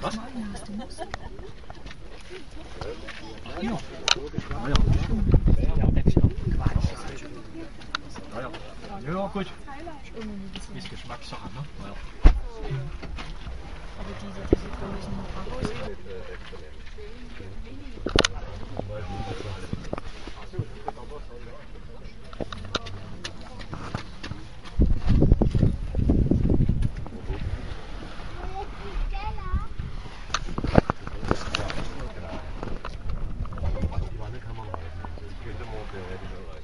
Was? Ja. Ja, ja. Ja, ja. Ja, gut. Ist Geschmackssache, ne? Ja. Aber diese, diese komischen Abos. Android.